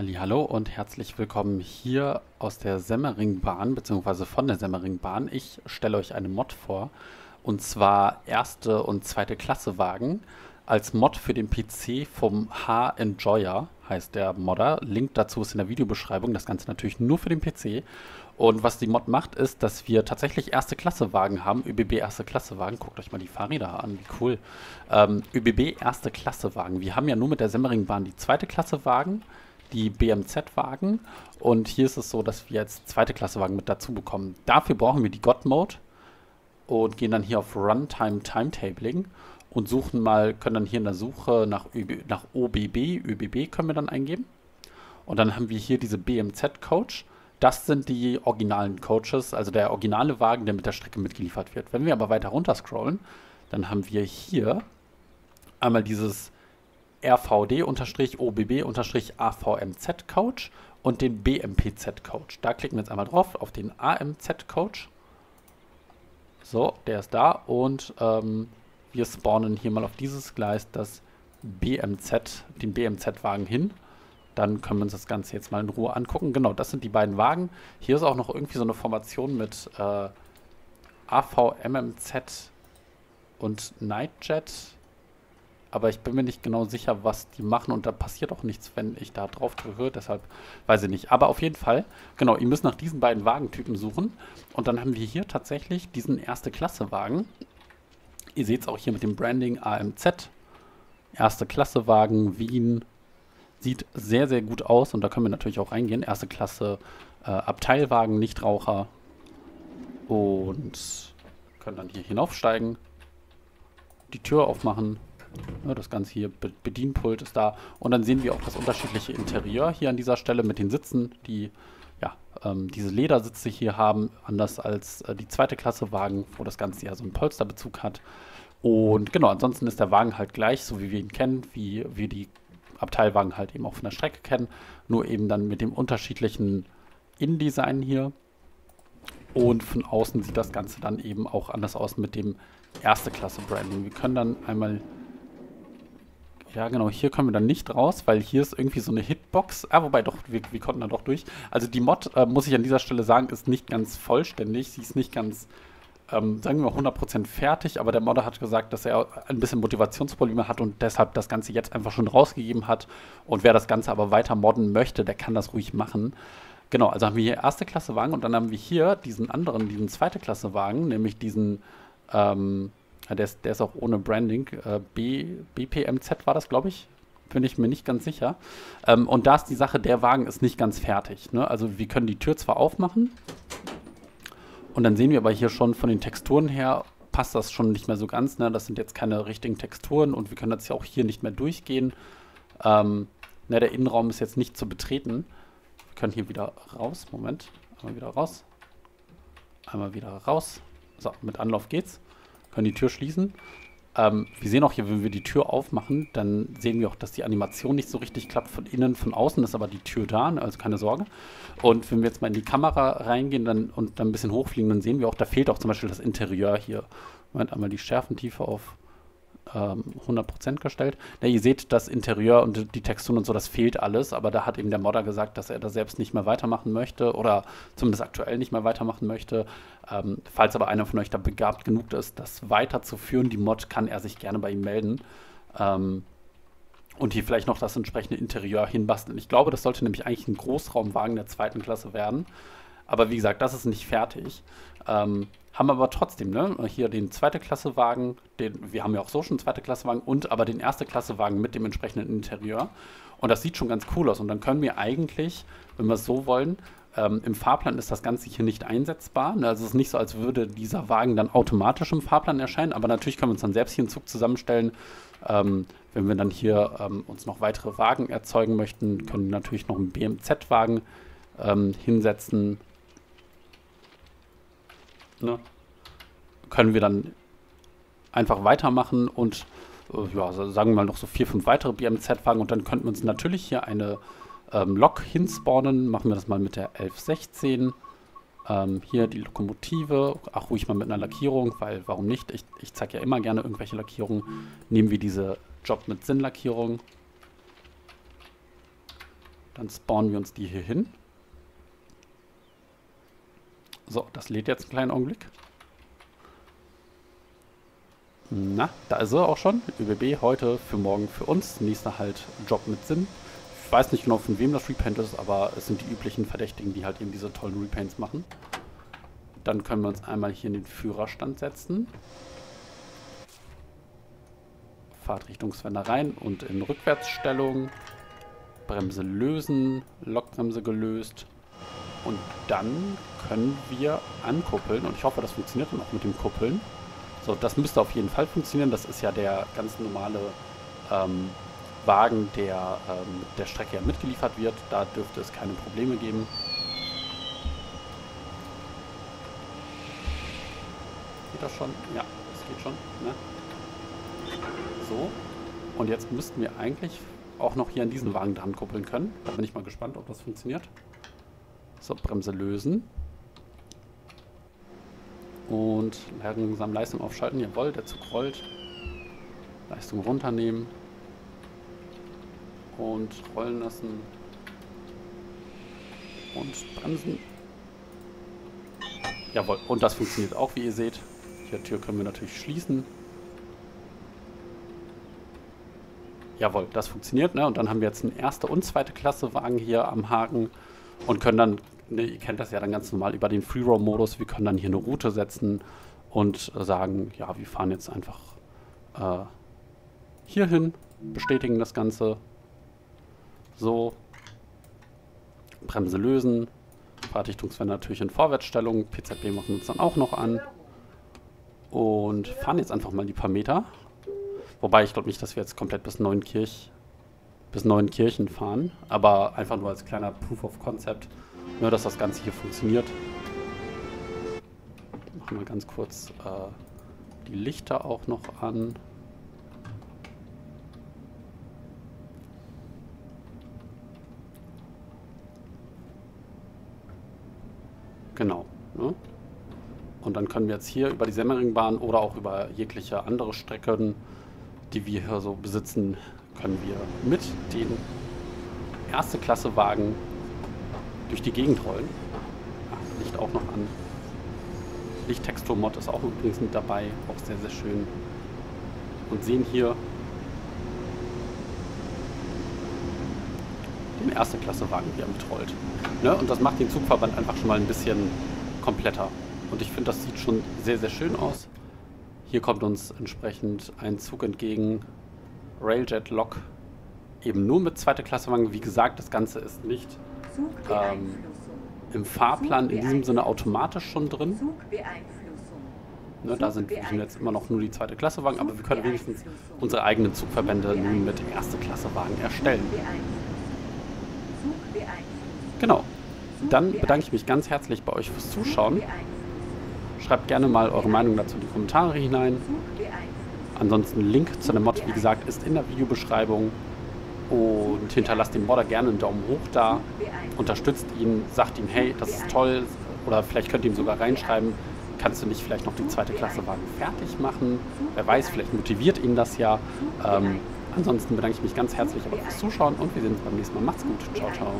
Hallo und herzlich willkommen hier aus der Semmeringbahn bzw. von der Semmeringbahn. Ich stelle euch eine Mod vor und zwar erste und zweite Klasse Wagen als Mod für den PC vom H-Enjoyer heißt der Modder. Link dazu ist in der Videobeschreibung. Das Ganze natürlich nur für den PC. Und was die Mod macht, ist, dass wir tatsächlich erste Klasse Wagen haben. ÖBB erste Klasse Wagen. Guckt euch mal die Fahrräder an, wie cool. Ähm, ÖBB erste Klasse Wagen. Wir haben ja nur mit der Semmeringbahn die zweite Klasse Wagen die BMZ-Wagen. Und hier ist es so, dass wir jetzt zweite Klasse Wagen mit dazu bekommen. Dafür brauchen wir die God-Mode und gehen dann hier auf Runtime Timetabling und suchen mal, können dann hier in der Suche nach, ÖB, nach OBB, ÖBB können wir dann eingeben. Und dann haben wir hier diese BMZ-Coach. Das sind die originalen Coaches, also der originale Wagen, der mit der Strecke mitgeliefert wird. Wenn wir aber weiter runter scrollen, dann haben wir hier einmal dieses RVD-OBB-AVMZ-Coach und den BMPZ-Coach. Da klicken wir jetzt einmal drauf auf den AMZ-Coach. So, der ist da und ähm, wir spawnen hier mal auf dieses Gleis das BMZ, den BMZ-Wagen hin. Dann können wir uns das Ganze jetzt mal in Ruhe angucken. Genau, das sind die beiden Wagen. Hier ist auch noch irgendwie so eine Formation mit äh, AVMMZ und Nightjet aber ich bin mir nicht genau sicher, was die machen. Und da passiert auch nichts, wenn ich da drauf drücke, deshalb weiß ich nicht. Aber auf jeden Fall, genau, ihr müsst nach diesen beiden Wagentypen suchen. Und dann haben wir hier tatsächlich diesen Erste-Klasse-Wagen. Ihr seht es auch hier mit dem Branding AMZ, Erste-Klasse-Wagen, Wien, sieht sehr, sehr gut aus. Und da können wir natürlich auch reingehen. Erste Klasse äh, Abteilwagen, Nichtraucher. Und können dann hier hinaufsteigen, die Tür aufmachen das Ganze hier, Bedienpult ist da. Und dann sehen wir auch das unterschiedliche Interieur hier an dieser Stelle mit den Sitzen, die ja, ähm, diese Ledersitze hier haben, anders als äh, die zweite Klasse Wagen, wo das Ganze ja so einen Polsterbezug hat. Und genau, ansonsten ist der Wagen halt gleich, so wie wir ihn kennen, wie wir die Abteilwagen halt eben auch von der Strecke kennen, nur eben dann mit dem unterschiedlichen InDesign hier. Und von außen sieht das Ganze dann eben auch anders aus mit dem erste Klasse Branding. Wir können dann einmal ja, genau, hier kommen wir dann nicht raus, weil hier ist irgendwie so eine Hitbox. Ah, wobei doch, wir, wir konnten da doch durch. Also die Mod, äh, muss ich an dieser Stelle sagen, ist nicht ganz vollständig. Sie ist nicht ganz, ähm, sagen wir mal, 100% fertig, aber der Modder hat gesagt, dass er ein bisschen Motivationsprobleme hat und deshalb das Ganze jetzt einfach schon rausgegeben hat. Und wer das Ganze aber weiter modden möchte, der kann das ruhig machen. Genau, also haben wir hier erste Klasse Wagen und dann haben wir hier diesen anderen, diesen zweite Klasse Wagen, nämlich diesen, ähm, der, ist, der ist auch ohne Branding. Äh, B, BPMZ war das, glaube ich. Bin ich mir nicht ganz sicher. Ähm, und da ist die Sache, der Wagen ist nicht ganz fertig. Ne? Also wir können die Tür zwar aufmachen. Und dann sehen wir aber hier schon von den Texturen her, passt das schon nicht mehr so ganz. Ne? Das sind jetzt keine richtigen Texturen und wir können das ja auch hier nicht mehr durchgehen. Ähm, ne, der Innenraum ist jetzt nicht zu betreten. Wir können hier wieder raus. Moment. Einmal wieder raus. Einmal wieder raus. So, mit Anlauf geht's können die Tür schließen. Ähm, wir sehen auch hier, wenn wir die Tür aufmachen, dann sehen wir auch, dass die Animation nicht so richtig klappt von innen, von außen ist aber die Tür da, also keine Sorge. Und wenn wir jetzt mal in die Kamera reingehen dann, und dann ein bisschen hochfliegen, dann sehen wir auch, da fehlt auch zum Beispiel das Interieur hier. Moment, einmal die Schärfentiefe auf ähm, 100% gestellt. Ja, ihr seht, das Interieur und die Texturen und so, das fehlt alles, aber da hat eben der Modder gesagt, dass er da selbst nicht mehr weitermachen möchte oder zumindest aktuell nicht mehr weitermachen möchte. Ähm, falls aber einer von euch da begabt genug ist, das weiterzuführen, die Mod, kann er sich gerne bei ihm melden. Ähm, und hier vielleicht noch das entsprechende Interieur hinbasteln. Ich glaube, das sollte nämlich eigentlich ein Großraumwagen der zweiten Klasse werden. Aber wie gesagt, das ist nicht fertig. Ähm, haben aber trotzdem, ne, hier den zweite Klasse Wagen, den, wir haben ja auch so schon zweite Klasse Wagen und aber den erste Klasse Wagen mit dem entsprechenden Interieur. Und das sieht schon ganz cool aus. Und dann können wir eigentlich, wenn wir es so wollen, ähm, im Fahrplan ist das Ganze hier nicht einsetzbar. Ne? Also es ist nicht so, als würde dieser Wagen dann automatisch im Fahrplan erscheinen, aber natürlich können wir uns dann selbst hier einen Zug zusammenstellen. Ähm, wenn wir dann hier ähm, uns noch weitere Wagen erzeugen möchten, können wir natürlich noch einen BMZ-Wagen ähm, hinsetzen ne, können wir dann einfach weitermachen und äh, ja, sagen wir mal noch so vier, fünf weitere BMZ-Wagen und dann könnten wir uns natürlich hier eine ähm, Lok hinspawnen. Machen wir das mal mit der 1116. Ähm, hier die Lokomotive, auch ruhig mal mit einer Lackierung, weil warum nicht? Ich, ich zeige ja immer gerne irgendwelche Lackierungen. Nehmen wir diese Job mit Sinn-Lackierung. Dann spawnen wir uns die hier hin. So, das lädt jetzt einen kleinen Augenblick. Na, da ist er auch schon. ÖBB heute für morgen für uns. Nächster halt Job mit Sinn. Ich weiß nicht genau, von wem das Repaint ist, aber es sind die üblichen Verdächtigen, die halt eben diese tollen Repaints machen. Dann können wir uns einmal hier in den Führerstand setzen. Fahrtrichtungswender rein und in Rückwärtsstellung. Bremse lösen, Lokbremse gelöst. Und dann können wir ankuppeln. Und ich hoffe, das funktioniert dann auch mit dem Kuppeln. So, das müsste auf jeden Fall funktionieren. Das ist ja der ganz normale ähm, Wagen, der ähm, der Strecke ja mitgeliefert wird. Da dürfte es keine Probleme geben. Geht das schon? Ja, das geht schon. Ne? So. Und jetzt müssten wir eigentlich auch noch hier an diesen Wagen dran kuppeln können. Da bin ich mal gespannt, ob das funktioniert. So, Bremse lösen. Und langsam Leistung aufschalten. Jawohl, der Zug rollt. Leistung runternehmen. Und rollen lassen. Und bremsen. Jawohl, und das funktioniert auch, wie ihr seht. Die Tür können wir natürlich schließen. Jawohl, das funktioniert. Ne? Und dann haben wir jetzt einen erste und zweite Klasse Wagen hier am Haken und können dann, ne, ihr kennt das ja dann ganz normal über den Free-Roam-Modus, wir können dann hier eine Route setzen und sagen, ja, wir fahren jetzt einfach äh, hier hin, bestätigen das Ganze. So. Bremse lösen. Fahrtrichtungswende natürlich in Vorwärtsstellung. PZB machen wir uns dann auch noch an. Und fahren jetzt einfach mal die paar Meter. Wobei ich glaube nicht, dass wir jetzt komplett bis Neunkirch bis Neunkirchen fahren. Aber einfach nur als kleiner Proof of Concept, nur ne, dass das Ganze hier funktioniert. Machen wir ganz kurz äh, die Lichter auch noch an. Genau. Ne? Und dann können wir jetzt hier über die Semmeringbahn oder auch über jegliche andere Strecken die wir hier so besitzen, können wir mit den erste Klasse Wagen durch die Gegend rollen. Ach, Licht auch noch an. Lichttextur-Mod ist auch übrigens mit dabei, auch sehr, sehr schön. Und sehen hier den erste Klasse Wagen, wie er mitrollt. Ne? Und das macht den Zugverband einfach schon mal ein bisschen kompletter. Und ich finde, das sieht schon sehr, sehr schön aus. Hier kommt uns entsprechend ein Zug entgegen. Railjet Lok. Eben nur mit zweiter Klasse Wagen. Wie gesagt, das Ganze ist nicht ähm, im Fahrplan in diesem Sinne automatisch schon drin. Ne, da sind wir jetzt immer noch nur die zweite Klasse Wagen, aber wir können wenigstens unsere eigenen Zugverbände nun mit erste Klasse Wagen erstellen. Genau. Dann bedanke ich mich ganz herzlich bei euch fürs Zuschauen. Schreibt gerne mal eure Meinung dazu in die Kommentare hinein. Ansonsten Link zu der Mod, wie gesagt, ist in der Videobeschreibung. Und hinterlasst dem Modder gerne einen Daumen hoch da. Unterstützt ihn, sagt ihm, hey, das ist toll. Oder vielleicht könnt ihr ihm sogar reinschreiben, kannst du nicht vielleicht noch die zweite Klasse Wagen fertig machen? Wer weiß, vielleicht motiviert ihn das ja. Ähm, ansonsten bedanke ich mich ganz herzlich fürs Zuschauen und wir sehen uns beim nächsten Mal. Macht's gut. Ciao, ciao.